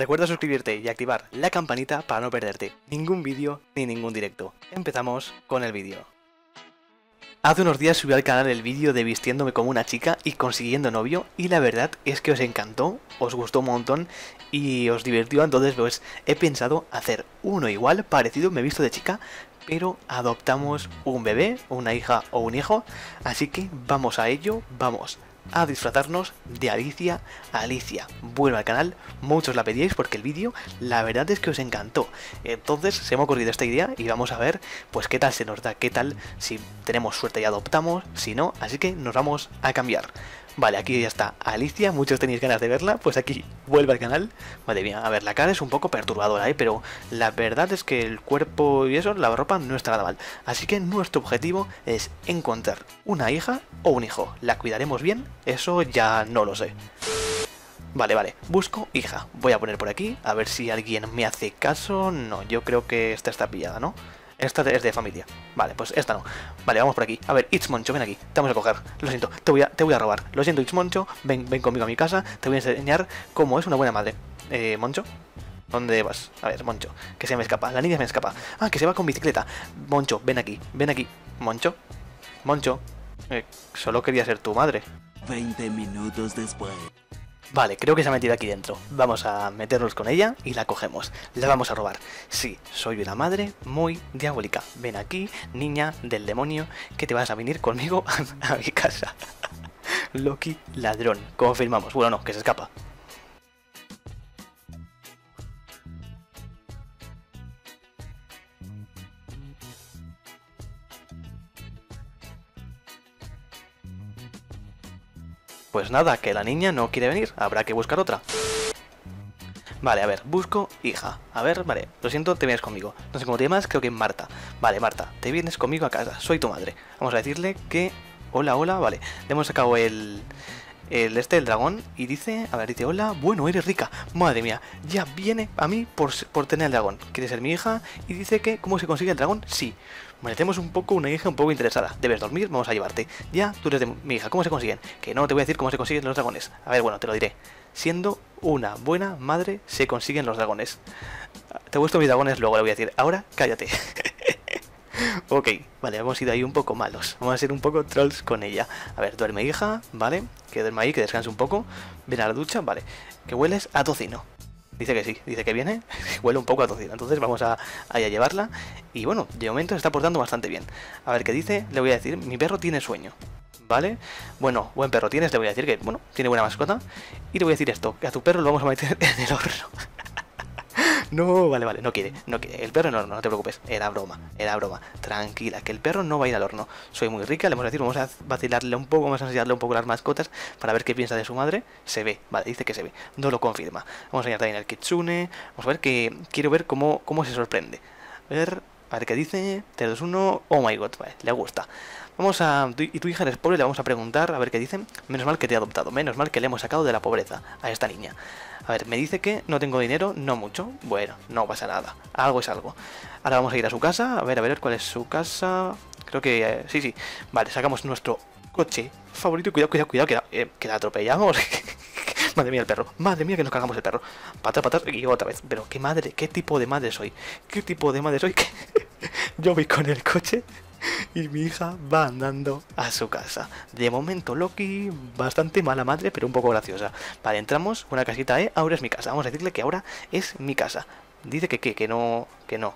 Recuerda suscribirte y activar la campanita para no perderte ningún vídeo ni ningún directo. Empezamos con el vídeo. Hace unos días subí al canal el vídeo de vistiéndome como una chica y consiguiendo novio y la verdad es que os encantó, os gustó un montón y os divirtió, entonces pues he pensado hacer uno igual, parecido, me he visto de chica, pero adoptamos un bebé, una hija o un hijo, así que vamos a ello, vamos a disfrutarnos de Alicia. Alicia, vuelve al canal, muchos la pedíais porque el vídeo, la verdad es que os encantó. Entonces se me ha ocurrido esta idea y vamos a ver pues qué tal se nos da, qué tal si tenemos suerte y adoptamos, si no, así que nos vamos a cambiar. Vale, aquí ya está Alicia, muchos tenéis ganas de verla, pues aquí vuelve al canal. Madre mía, a ver, la cara es un poco perturbadora, ¿eh? pero la verdad es que el cuerpo y eso, la ropa no está nada mal. Así que nuestro objetivo es encontrar una hija o un hijo. ¿La cuidaremos bien? Eso ya no lo sé. Vale, vale, busco hija. Voy a poner por aquí, a ver si alguien me hace caso. No, yo creo que esta está pillada, ¿no? Esta es de familia. Vale, pues esta no. Vale, vamos por aquí. A ver, Moncho, ven aquí. Te vamos a coger. Lo siento, te voy a, te voy a robar. Lo siento, Moncho. Ven, ven conmigo a mi casa. Te voy a enseñar cómo es una buena madre. Eh, Moncho. ¿Dónde vas? A ver, Moncho. Que se me escapa. La niña se me escapa. Ah, que se va con bicicleta. Moncho, ven aquí. Ven aquí. Moncho. Moncho. Eh, solo quería ser tu madre. 20 minutos después. Vale, creo que se ha metido aquí dentro. Vamos a meternos con ella y la cogemos. La vamos a robar. Sí, soy una madre muy diabólica. Ven aquí, niña del demonio, que te vas a venir conmigo a, mi casa. Loki ladrón. Confirmamos. Bueno, no, que se escapa. Pues nada, que la niña no quiere venir, habrá que buscar otra. Vale, a ver, busco hija. A ver, vale, lo siento, te vienes conmigo. No sé cómo te llamas, creo que Marta. Vale, Marta, te vienes conmigo a casa, soy tu madre. Vamos a decirle que... Hola, hola, vale. Le hemos sacado el... El este, el dragón, y dice, a ver, dice, hola, bueno, eres rica, madre mía, ya viene a mí por, por tener el dragón, quiere ser mi hija, y dice que, ¿cómo se consigue el dragón? Sí, Merecemos un poco una hija un poco interesada. Debes dormir, vamos a llevarte. Ya, tú eres de mi hija. ¿Cómo se consiguen? Que no te voy a decir cómo se consiguen los dragones. A ver, bueno, te lo diré. Siendo una buena madre, se consiguen los dragones. Te he puesto mis dragones, luego le voy a decir. Ahora, cállate. ok, vale, hemos ido ahí un poco malos. Vamos a ser un poco trolls con ella. A ver, duerme hija, ¿vale? Que duerme ahí, que descanse un poco. Ven a la ducha, vale. Que hueles a tocino. Dice que sí, dice que viene, huele un poco a tocino. Entonces vamos a, a, llevarla. Y bueno, de momento se está portando bastante bien. A ver qué dice, le voy a decir, mi perro tiene sueño. ¿Vale? Bueno, buen perro tienes, le voy a decir que, bueno, tiene buena mascota. Y le voy a decir esto, que a tu perro lo vamos a meter en el horno. No, vale, vale, no quiere, no quiere. El perro no, no, no te preocupes, era broma, era broma. Tranquila, que el perro no va a ir al horno. Soy muy rica, le vamos a decir, vamos a vacilarle un poco, vamos a enseñarle un poco las mascotas para ver qué piensa de su madre. Se ve, vale, dice que se ve, no lo confirma. Vamos a enseñar también el kitsune, vamos a ver que quiero ver cómo, cómo se sorprende. A ver, a ver qué dice. 3, 2, 1, oh my god, vale, le gusta. Vamos a... Y tu hija eres pobre, le vamos a preguntar, a ver qué dicen. Menos mal que te he adoptado, menos mal que le hemos sacado de la pobreza a esta niña. A ver, me dice que no tengo dinero, no mucho. Bueno, no pasa nada, algo es algo. Ahora vamos a ir a su casa, a ver, a ver cuál es su casa. Creo que... Eh, sí, sí. Vale, sacamos nuestro coche favorito. Cuidado, cuidado, cuidado, que la, eh, atropellamos. madre mía el perro, madre mía que nos cagamos el perro. Patas, patas, y otra vez. Pero qué madre, qué tipo de madre soy. ¿Qué tipo de madre soy? Yo voy con el coche y mi hija va andando a su casa. De momento Loki, bastante mala madre, pero un poco graciosa. Vale, entramos, una casita, ¿eh? Ahora es mi casa. Vamos a decirle que ahora es mi casa. Dice que qué, que no, que no.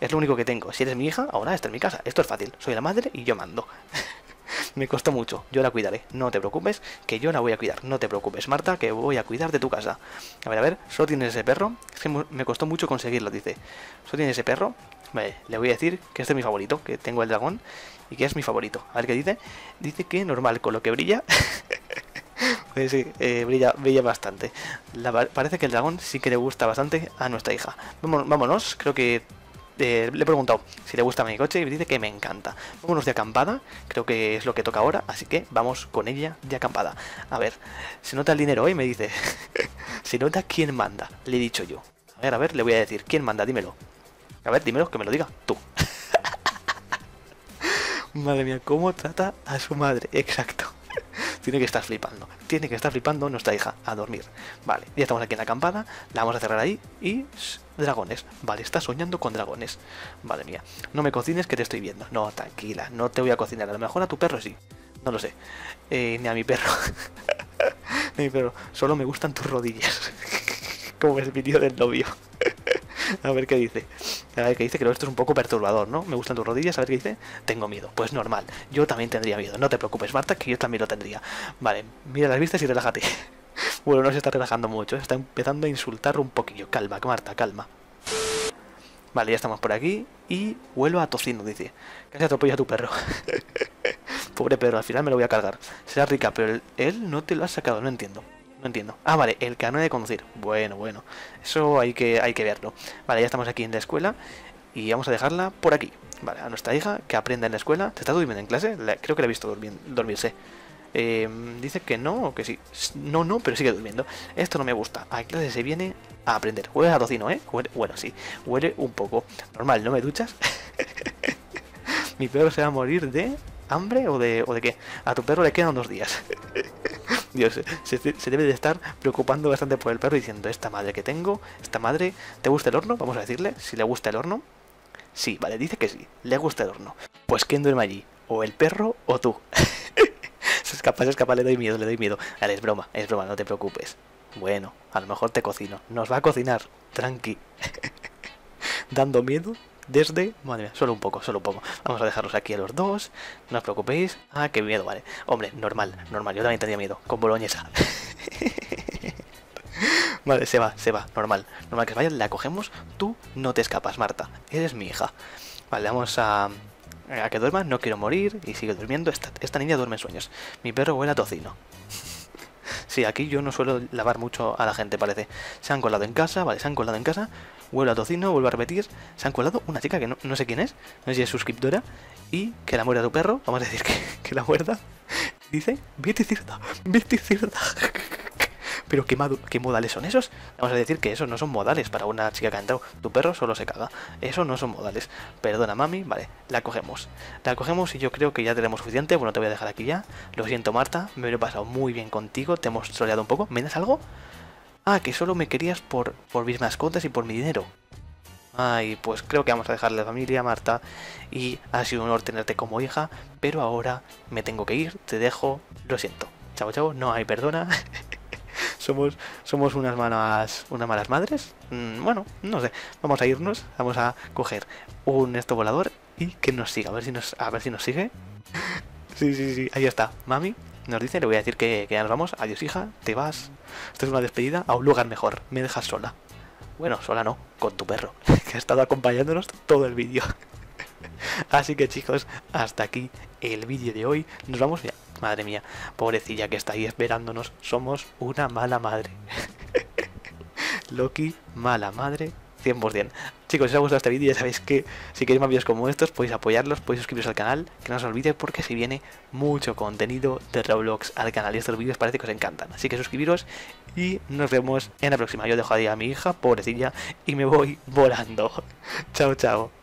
Es lo único que tengo. Si eres mi hija, ahora esta es mi casa. Esto es fácil. Soy la madre y yo mando. me costó mucho. Yo la cuidaré. No te preocupes, que yo la voy a cuidar. No te preocupes, Marta, que voy a cuidar de tu casa. A ver, a ver, solo tienes ese perro. Es que me costó mucho conseguirlo, dice. Solo tienes ese perro. Vale, le voy a decir que este es mi favorito, que tengo el dragón y que es mi favorito. A ver qué dice. Dice que normal, con lo que brilla. pues sí, eh, brilla, bastante. parece que el dragón sí que le gusta bastante a nuestra hija. Vámonos, creo que eh, le he preguntado si le gusta mi coche y dice que me encanta. Vámonos de acampada, creo que es lo que toca ahora, así que vamos con ella de acampada. A ver, se nota el dinero hoy, me dice. se nota quién manda, le he dicho yo. A ver, a ver, le voy a decir, ¿quién manda? Dímelo. A ver, dímelo, que me lo diga tú. Madre mía, cómo trata a su madre. Exacto. Tiene que estar flipando. Tiene que estar flipando nuestra hija a dormir. Vale, ya estamos aquí en la acampada. La vamos a cerrar ahí y... dragones. Vale, está soñando con dragones. Vale mía. No me cocines que te estoy viendo. No, tranquila. No te voy a cocinar. A lo mejor a tu perro sí. No lo sé. Eh, ni a mi perro. ni a mi perro. Solo me gustan tus rodillas. Como el vídeo del novio. a ver qué dice. A ver qué dice, creo esto es un poco perturbador, ¿no? Me gustan tus rodillas, a ver qué dice. Tengo miedo. Pues normal. Yo también tendría miedo. No te preocupes, Marta, que yo también lo tendría. Vale, mira las vistas y relájate. bueno, no se está relajando mucho. Está empezando a insultar un poquillo. Calma, Marta, calma. Vale, ya estamos por aquí. Y vuelvo a tocino, dice. Casi atropella a tu perro. Pobre perro, al final me lo voy a cargar. Será rica, pero él no te lo ha sacado, no entiendo. No entiendo. Ah, vale, el cano de conducir. Bueno, bueno. Eso hay que, hay que verlo. Vale, ya estamos aquí en la escuela y vamos a dejarla por aquí. Vale, a nuestra hija que aprende en la escuela. ¿Te está durmiendo en clase? creo que la he visto dormirse. Em, dice que no o que sí. No, no, pero sigue durmiendo. Esto no me gusta. A clase se viene a aprender. Huele a tocino, ¿eh? bueno, sí. Huele un poco. Normal, ¿no me duchas? Mi perro se va a morir de hambre o de, o de qué. A tu perro le quedan dos días. Dios, se, debe de estar preocupando bastante por el perro diciendo, esta madre que tengo, esta madre, ¿te gusta el horno? Vamos a decirle, si le gusta el horno. Sí, vale, dice que sí, le gusta el horno. Pues ¿quién duerme allí? ¿O el perro o tú? se escapa, se escapa, le doy miedo, le doy miedo. Vale, es broma, es broma, no te preocupes. Bueno, a lo mejor te cocino. Nos va a cocinar, tranqui. Dando miedo, desde... Madre mía, solo un poco, solo un poco. Vamos a dejarlos aquí a los dos. No os preocupéis. Ah, qué miedo, vale. Hombre, normal, normal. Yo también tenía miedo. Con boloñesa. vale, se va, se va. Normal. Normal que se vaya. La cogemos. Tú no te escapas, Marta. Eres mi hija. Vale, vamos a... A que duerma, no quiero morir y sigue durmiendo. Esta, esta niña duerme en sueños. Mi perro huele a tocino. Sí, aquí yo no suelo lavar mucho a la gente, parece. Se han colado en casa, vale, se han colado en casa vuelve a tocino, vuelve a repetir. Se han colado una chica que no, sé quién es, no sé si es suscriptora, y que la muerda tu perro, vamos a decir que, la muerda. Dice, vete cierta, vete cierta. Pero ¿qué, ¿qué, modales son esos? Vamos a decir que esos no son modales para una chica que ha entrado. Tu perro solo se caga. Eso no son modales. Perdona, mami. Vale, la cogemos. La cogemos y yo creo que ya tenemos suficiente. Bueno, te voy a dejar aquí ya. Lo siento, Marta. Me lo he pasado muy bien contigo. Te hemos troleado un poco. ¿Me das algo? Ah, que solo me querías por, por mis mascotas y por mi dinero. Ay, pues creo que vamos a dejarle la familia, Marta. Y ha sido un honor tenerte como hija, pero ahora me tengo que ir, te dejo, lo siento. Chao, chao, no hay perdona. somos, somos unas malas, unas malas madres. Mm, bueno, no sé. Vamos a irnos, vamos a coger un esto volador y que nos siga. A ver si nos, a ver si nos sigue. sí, sí, sí. Ahí está, mami nos dice, le voy a decir que, ya nos vamos. Adiós, hija, te vas. Esto es una despedida a un lugar mejor. Me dejas sola. Bueno, sola no, con tu perro, que ha estado acompañándonos todo el vídeo. Así que chicos, hasta aquí el vídeo de hoy. Nos vamos ya. Madre mía, pobrecilla que está ahí esperándonos. Somos una mala madre. Loki, mala madre, 100%. Chicos, si os ha gustado este vídeo, ya sabéis que si queréis más vídeos como estos, podéis apoyarlos, podéis suscribiros al canal, que no os olvide porque si viene mucho contenido de Roblox al canal y estos vídeos parece que os encantan. Así que suscribiros y nos vemos en la próxima. Yo dejo ahí a mi hija, pobrecilla, y me voy volando. chao, chao.